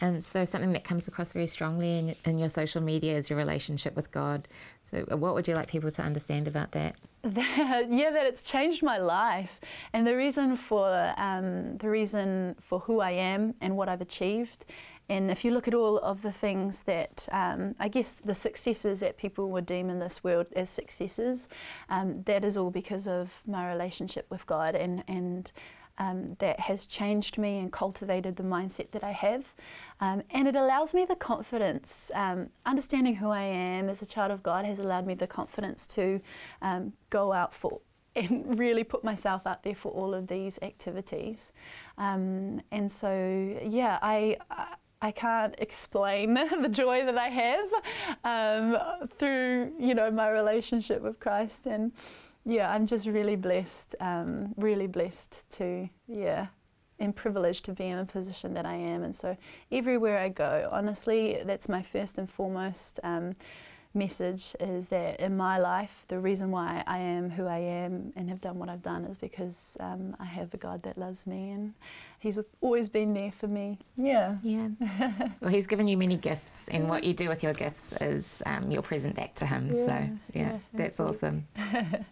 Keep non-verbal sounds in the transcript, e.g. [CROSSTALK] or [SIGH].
And so, something that comes across very strongly in, in your social media is your relationship with God. So, what would you like people to understand about that? That, [LAUGHS] yeah, that it's changed my life, and the reason for um, the reason for who I am and what I've achieved. And if you look at all of the things that um, I guess the successes that people would deem in this world as successes, um, that is all because of my relationship with God and and um, that has changed me and cultivated the mindset that I have. Um, and it allows me the confidence, um, understanding who I am as a child of God has allowed me the confidence to um, go out for [LAUGHS] and really put myself out there for all of these activities. Um, and so, yeah, I, I can't explain [LAUGHS] the joy that I have um, through, you know, my relationship with Christ and yeah, I'm just really blessed, um, really blessed to, yeah, and privileged to be in a position that I am. And so everywhere I go, honestly, that's my first and foremost um, message is that in my life, the reason why I am who I am and have done what I've done is because um, I have a God that loves me and He's always been there for me. Yeah. Yeah. [LAUGHS] well, He's given you many gifts, and what you do with your gifts is um, your present back to Him. Yeah, so, yeah, yeah that's awesome. [LAUGHS]